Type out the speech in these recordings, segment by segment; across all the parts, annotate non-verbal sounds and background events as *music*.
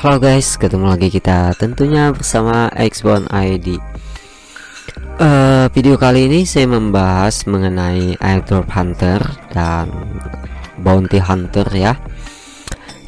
Halo guys, ketemu lagi kita tentunya bersama Xbone ID. Uh, video kali ini saya membahas mengenai airdrop hunter dan bounty hunter ya.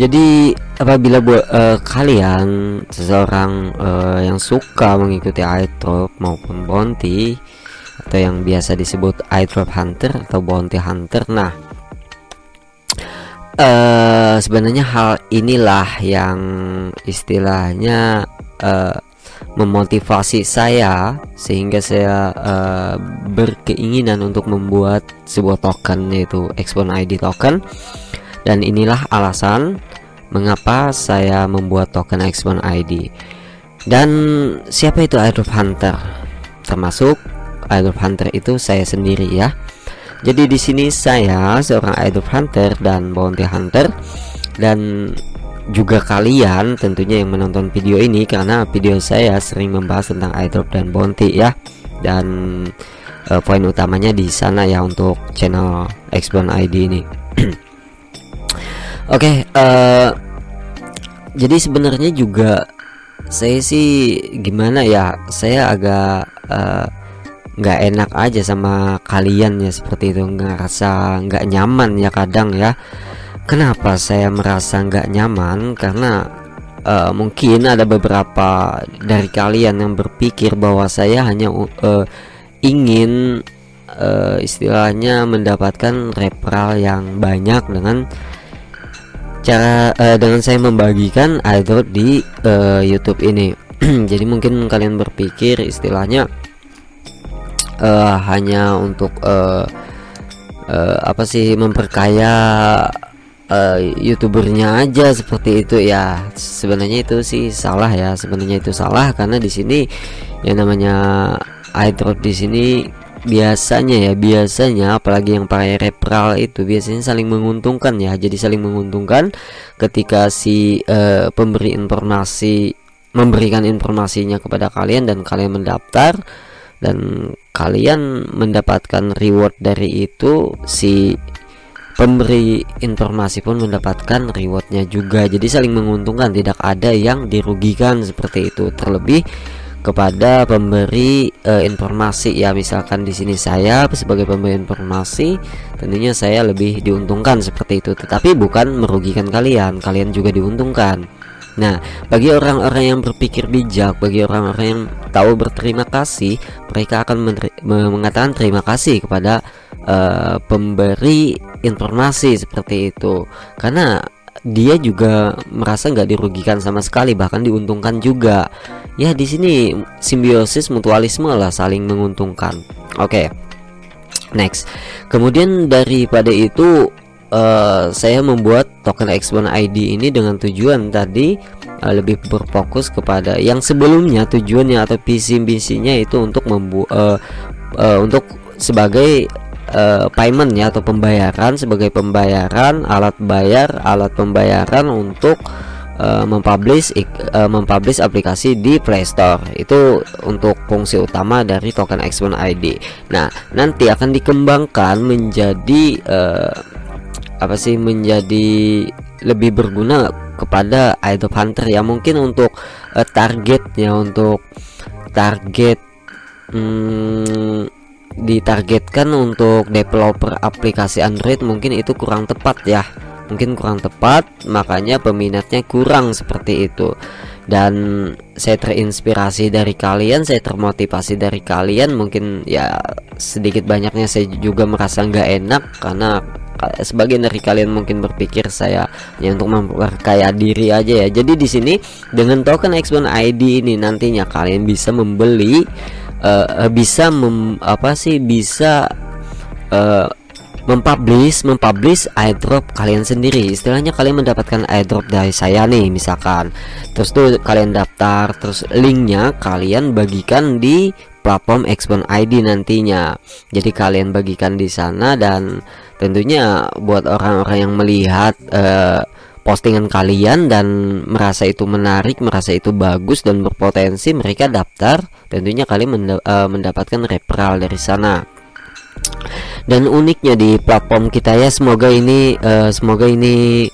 Jadi apabila buat uh, kalian seseorang uh, yang suka mengikuti airdrop maupun bounty atau yang biasa disebut airdrop hunter atau bounty hunter, nah uh, sebenarnya hal inilah yang istilahnya uh, memotivasi saya sehingga saya uh, berkeinginan untuk membuat sebuah token yaitu Expon ID token. Dan inilah alasan mengapa saya membuat token Expon ID dan siapa itu airdrop hunter? Termasuk airdrop hunter itu saya sendiri ya jadi di sini saya seorang idol hunter dan bounty hunter dan juga kalian tentunya yang menonton video ini karena video saya sering membahas tentang airdrop dan bounty ya dan uh, poin utamanya di sana ya untuk channel Xbone ID ini. *clears throat* Oke, okay, eh, jadi sebenarnya juga saya sih gimana ya, saya agak uh, nggak enak aja sama kalian ya seperti itu. Ngerasa nggak nyaman ya kadang ya. Kenapa saya merasa nggak nyaman? Karena uh, mungkin ada beberapa dari kalian yang berpikir bahwa saya hanya uh, ingin uh, istilahnya mendapatkan referral yang banyak dengan cara uh, dengan saya membagikan airdrop di uh, YouTube ini. *clears throat* Jadi mungkin kalian berpikir istilahnya uh, hanya untuk uh, uh, apa sih memperkaya uh, youtubernya aja seperti itu ya. Sebenarnya itu sih salah ya. Sebenarnya itu salah karena di sini yang namanya airdrop di sini biasanya ya biasanya apalagi yang pakai referral itu biasanya saling menguntungkan ya. Jadi saling menguntungkan ketika si uh, pemberi informasi memberikan informasinya kepada kalian dan kalian mendaftar dan kalian mendapatkan reward dari itu si pemberi informasi pun mendapatkan rewardnya juga. Jadi saling menguntungkan tidak ada yang dirugikan seperti itu. Terlebih kepada pemberi e, informasi. Ya misalkan di sini saya sebagai pemberi informasi tentunya saya lebih diuntungkan seperti itu. Tetapi bukan merugikan kalian kalian juga diuntungkan Nah, bagi orang-orang yang berpikir bijak, bagi orang-orang yang tahu berterima kasih, mereka akan mengatakan terima kasih kepada uh, pemberi informasi seperti itu, karena dia juga merasa nggak dirugikan sama sekali, bahkan diuntungkan juga. Ya, di sini simbiosis mutualisme lah, saling menguntungkan. Oke, okay. next. Kemudian daripada itu uh, saya membuat token X1 ID ini dengan tujuan tadi uh, lebih berfokus kepada yang sebelumnya tujuannya atau visi misinya itu untuk membu uh, uh, untuk sebagai uh, payment ya atau pembayaran sebagai pembayaran alat bayar alat pembayaran untuk uh, mempublish uh, mempublish aplikasi di Play Store itu untuk fungsi utama dari token X1 ID. Nah nanti akan dikembangkan menjadi apa sih menjadi lebih berguna kepada idol hunter ya. Mungkin untuk uh, targetnya untuk target hmm, ditargetkan untuk developer aplikasi Android mungkin itu kurang tepat ya. Mungkin kurang tepat makanya peminatnya kurang seperti itu. Dan saya terinspirasi dari kalian saya termotivasi dari kalian mungkin ya sedikit banyaknya saya juga merasa nggak enak karena sebagian dari kalian mungkin berpikir saya ya untuk memperkaya diri aja ya. Jadi di sini dengan token X1 ID ini nantinya kalian bisa membeli uh, bisa mem, apa sih bisa uh, mempublish mempublish airdrop kalian sendiri. Istilahnya kalian mendapatkan airdrop dari saya nih misalkan. Terus tuh kalian daftar terus linknya kalian bagikan di platform Xbone ID nantinya jadi kalian bagikan di sana dan tentunya buat orang-orang yang melihat uh, postingan kalian dan merasa itu menarik, merasa itu bagus dan berpotensi, mereka daftar. Tentunya kalian mendapatkan referral dari sana dan uniknya di platform kita ya semoga ini uh, semoga ini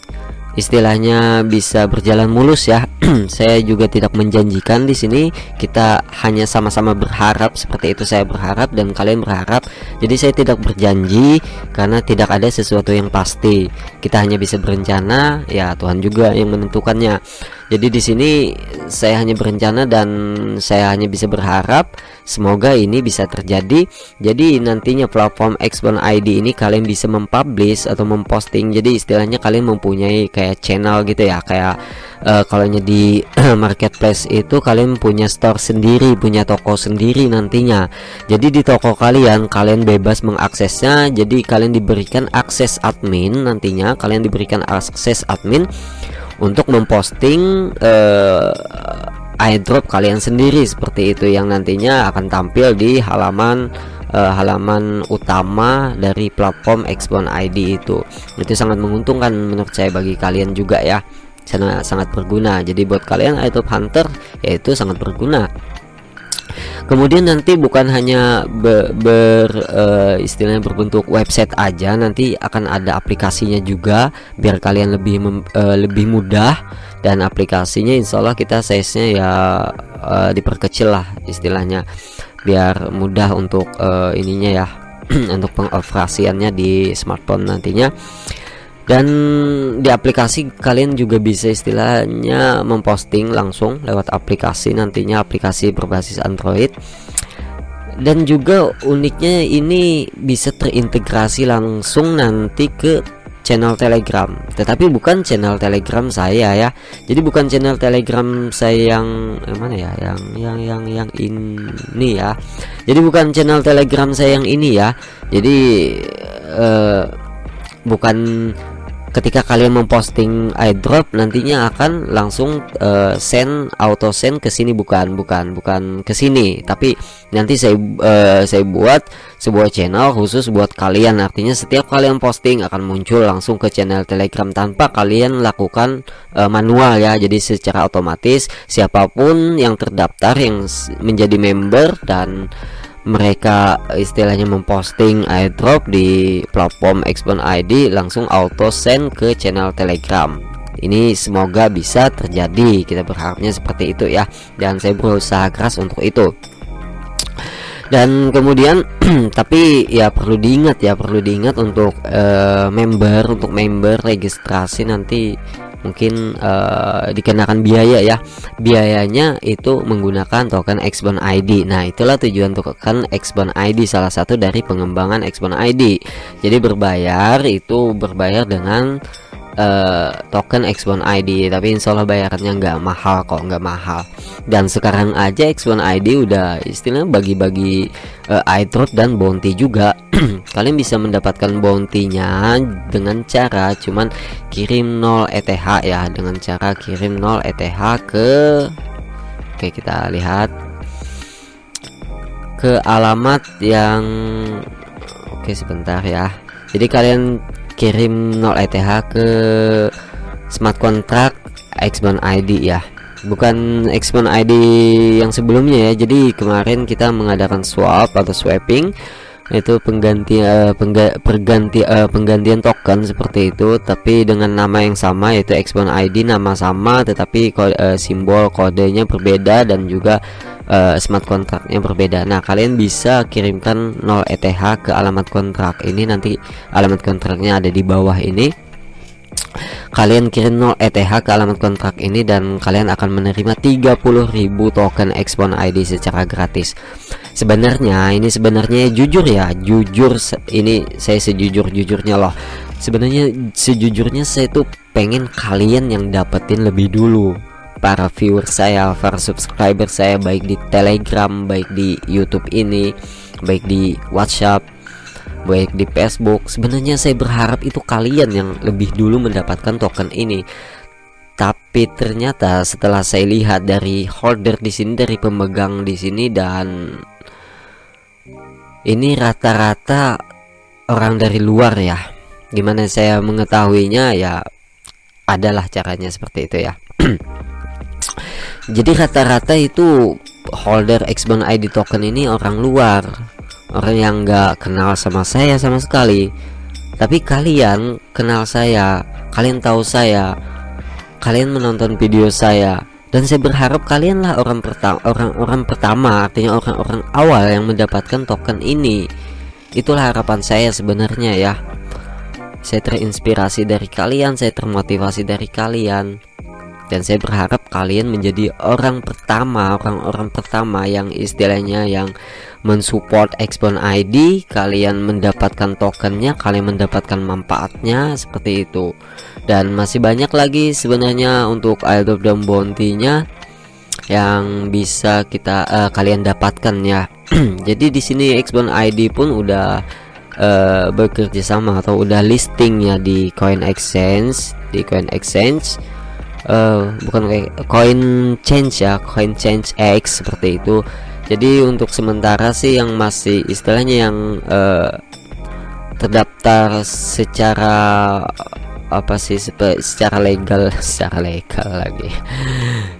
istilahnya bisa berjalan mulus ya. *clears throat* saya juga tidak menjanjikan di sini. Kita hanya sama-sama berharap seperti itu saya berharap dan kalian berharap. Jadi saya tidak berjanji karena tidak ada sesuatu yang pasti. Kita hanya bisa berencana, ya Tuhan juga yang menentukannya. Jadi di sini saya hanya berencana dan saya hanya bisa berharap semoga ini bisa terjadi. Jadi nantinya platform Xbox ID ini kalian bisa mempublish atau memposting. Jadi istilahnya kalian mempunyai kayak channel gitu ya, kayak uh, kalau di *clears throat* marketplace itu kalian punya store sendiri, punya toko sendiri nantinya. Jadi di toko kalian kalian bebas mengaksesnya. Jadi kalian diberikan akses admin nantinya, kalian diberikan akses admin untuk memposting uh, airdrop kalian sendiri seperti itu yang nantinya akan tampil di halaman uh, halaman utama dari platform Xbox ID itu. Itu sangat menguntungkan menurut saya bagi kalian juga ya. Sangat sangat berguna. Jadi buat kalian airdrop hunter yaitu sangat berguna kemudian nanti bukan hanya ber, ber uh, istilahnya berbentuk website aja nanti akan ada aplikasinya juga biar kalian lebih mem, uh, lebih mudah. Dan aplikasinya insya Allah kita size nya ya uh, diperkecil lah istilahnya biar mudah untuk uh, ininya ya *clears throat* untuk pengoperasiannya di smartphone nantinya dan di aplikasi kalian juga bisa istilahnya memposting langsung lewat aplikasi nantinya aplikasi berbasis Android. Dan juga uniknya ini bisa terintegrasi langsung nanti ke channel Telegram. Tetapi bukan channel Telegram saya ya. Jadi bukan channel Telegram saya yang, yang mana ya? Yang yang yang yang ini ya. Jadi bukan channel Telegram saya yang ini ya. Jadi uh, bukan ketika kalian memposting airdrop nantinya akan langsung uh, send auto send ke sini. Bukan bukan bukan ke sini. Tapi nanti saya uh, saya buat sebuah channel khusus buat kalian. Artinya setiap kalian posting akan muncul langsung ke channel Telegram tanpa kalian lakukan uh, manual ya. Jadi secara otomatis siapa pun yang terdaftar yang menjadi member dan mereka istilahnya memposting airdrop di platform Xbox ID langsung auto send ke channel Telegram. Ini semoga bisa terjadi. Kita berharapnya seperti itu ya. Dan saya berusaha keras untuk itu. Dan kemudian *clears throat* tapi ya perlu diingat ya, perlu diingat untuk uh, member untuk member registrasi nanti mungkin uh, dikenakan biaya ya. Biayanya itu menggunakan token Xbone ID nah itulah tujuan token Xbone ID salah satu dari pengembangan Xbone ID jadi berbayar itu berbayar dengan uh, token X1 ID tapi insya Allah bayarannya nggak mahal kok nggak mahal. Dan sekarang aja X1 ID udah istilahnya bagi-bagi uh, airdrop dan bounty juga. *clears throat* Kalian bisa mendapatkan bounty-nya dengan cara cuman kirim 0 ETH ya dengan cara kirim 0 ETH ke oke kita lihat. Ke alamat yang oke sebentar ya. Jadi kalian kirim 0 ETH ke smart contract Xbox ID ya. Bukan Xbox ID yang sebelumnya ya. Jadi kemarin kita mengadakan swap atau swapping itu pengganti uh, pengga, perganti uh, penggantian token seperti itu tapi dengan nama yang sama yaitu Xbox ID nama sama tetapi kode, uh, simbol kodenya berbeda dan juga uh, smart kontraknya berbeda. Nah, kalian bisa kirimkan 0 ETH ke alamat kontrak ini nanti alamat kontraknya ada di bawah ini. Kalian kirim 0 ETH ke alamat kontrak ini dan kalian akan menerima 30.000 token Xpon ID secara gratis. Sebenarnya ini sebenarnya jujur ya, jujur ini saya sejujur-jujurnya loh. Sebenarnya sejujurnya saya tuh pengen kalian yang dapetin lebih dulu para viewer saya, para subscriber saya baik di Telegram, baik di YouTube ini, baik di WhatsApp, baik di Facebook. Sebenarnya saya berharap itu kalian yang lebih dulu mendapatkan token ini. Tapi ternyata setelah saya lihat dari holder di sini, dari pemegang di sini dan ini rata-rata orang dari luar ya. Gimana saya mengetahuinya ya adalah caranya seperti itu ya. *clears throat* jadi rata-rata itu holder Xbox ID token ini orang luar orang yang nggak kenal sama saya sama sekali. Tapi kalian kenal saya kalian tahu saya kalian menonton video saya. Dan saya berharap kalianlah orang pertama orang-orang pertama artinya orang-orang awal yang mendapatkan token ini. Itulah harapan saya sebenarnya ya. Saya terinspirasi dari kalian saya termotivasi dari kalian dan saya berharap kalian menjadi orang pertama orang-orang pertama yang istilahnya yang mensupport Xbone ID kalian mendapatkan tokennya kalian mendapatkan manfaatnya seperti itu. Dan masih banyak lagi sebenarnya untuk airdrop dan bounty-nya yang bisa kita uh, kalian dapatkan ya. *clears throat* Jadi di sini Xbone ID pun udah uh, bekerja sama atau udah listing ya di Coin Exchange di Coin Exchange uh, bukan kayak coin change ya coin change X seperti itu. Jadi untuk sementara sih yang masih istilahnya yang uh, terdaftar secara apa sih secara legal *laughs* secara legal lagi.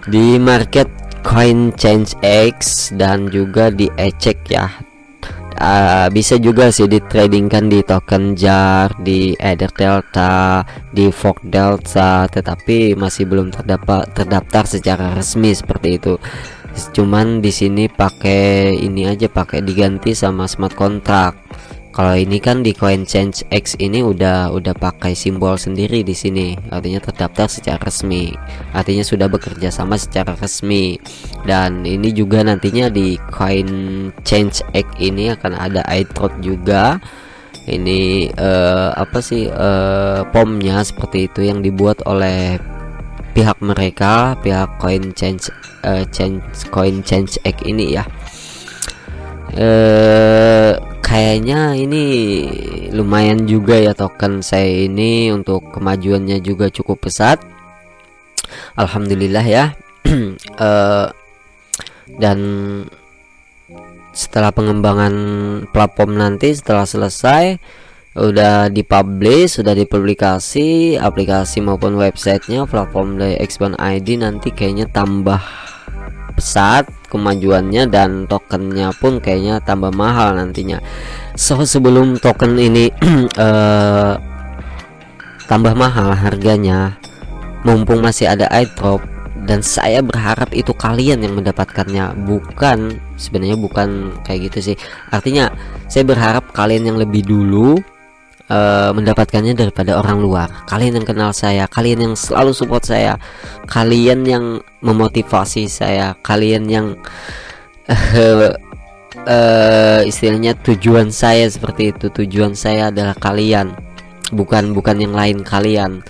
Di market coin change X dan juga di ecek ya uh, bisa juga sih di tradingkan di token jar di Ether Delta di Fork Delta tetapi masih belum terdaftar terdaftar secara resmi seperti itu. Cuman di sini pakai ini aja pakai diganti sama smart contract kalau ini kan di coin change X ini udah udah pakai simbol sendiri di sini. Artinya terdaftar secara resmi. Artinya sudah bekerja sama secara resmi. Dan ini juga nantinya di coin change X ini akan ada airdrop juga. Ini uh, apa sih uh, pomnya seperti itu yang dibuat oleh pihak mereka pihak coin change uh, change coin change X ini ya. Uh, kayaknya ini lumayan juga ya token saya ini untuk kemajuannya juga cukup pesat. Alhamdulillah ya. Uh, *clears throat* dan setelah pengembangan platform nanti setelah selesai udah dipublish sudah dipublikasi aplikasi maupun websitenya platform dari Expand ID nanti kayaknya tambah pesat kemajuannya dan tokennya pun kayaknya tambah mahal nantinya. So sebelum token ini uh, *clears throat* tambah mahal harganya mumpung masih ada airdrop dan saya berharap itu kalian yang mendapatkannya. Bukan sebenarnya bukan kayak gitu sih. Artinya saya berharap kalian yang lebih dulu uh, mendapatkannya daripada orang luar. Kalian yang kenal saya, kalian yang selalu support saya, kalian yang memotivasi saya, kalian yang uh, *laughs* uh, istilahnya tujuan saya seperti itu. Tujuan saya adalah kalian, bukan bukan yang lain kalian.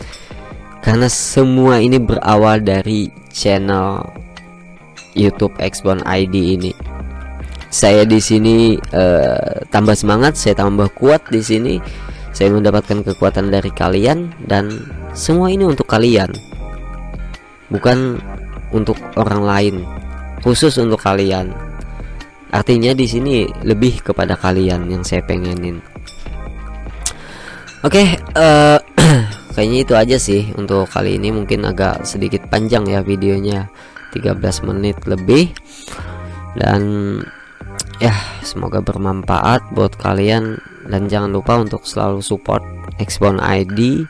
Karena semua ini berawal dari channel YouTube Xbone ID ini saya di sini uh, tambah semangat, saya tambah kuat di sini saya mendapatkan kekuatan dari kalian dan semua ini untuk kalian. Bukan untuk orang lain, khusus untuk kalian. Artinya di sini lebih kepada kalian yang saya pengenin. Oke, okay, uh, eh, *clears throat* kayaknya itu aja sih untuk kali ini mungkin agak sedikit panjang ya videonya 13 menit lebih dan ya semoga bermanfaat buat kalian. Dan jangan lupa untuk selalu support Xbox ID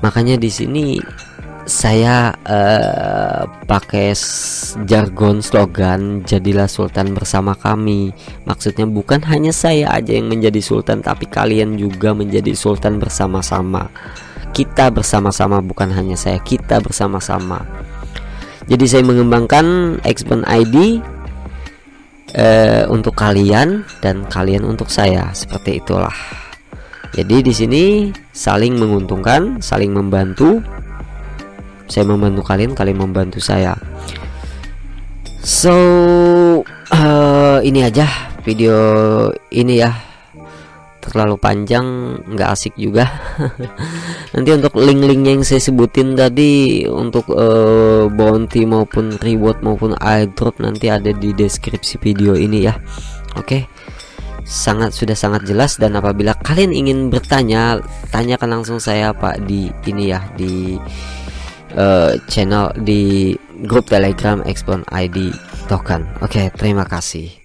makanya di sini saya uh, pakai jargon slogan jadilah sultan bersama kami. Maksudnya bukan hanya saya aja yang menjadi sultan tapi kalian juga menjadi sultan bersama-sama. Kita bersama-sama bukan hanya saya kita bersama-sama. Jadi saya mengembangkan Xbox ID uh, untuk kalian dan kalian untuk saya seperti itulah. Jadi di sini saling menguntungkan saling membantu. Saya membantu kalian kalian membantu saya. So uh, ini aja video ini ya terlalu panjang nggak asik juga. *laughs* Nanti untuk link-linknya yang saya sebutin tadi untuk uh, bounty maupun reward maupun airdrop nanti ada di deskripsi video ini ya. Oke. Okay. sangat sudah sangat jelas dan apabila kalian ingin bertanya tanyakan langsung saya pak di ini ya di uh, channel di grup telegram Expon ID token. Oke okay, terima kasih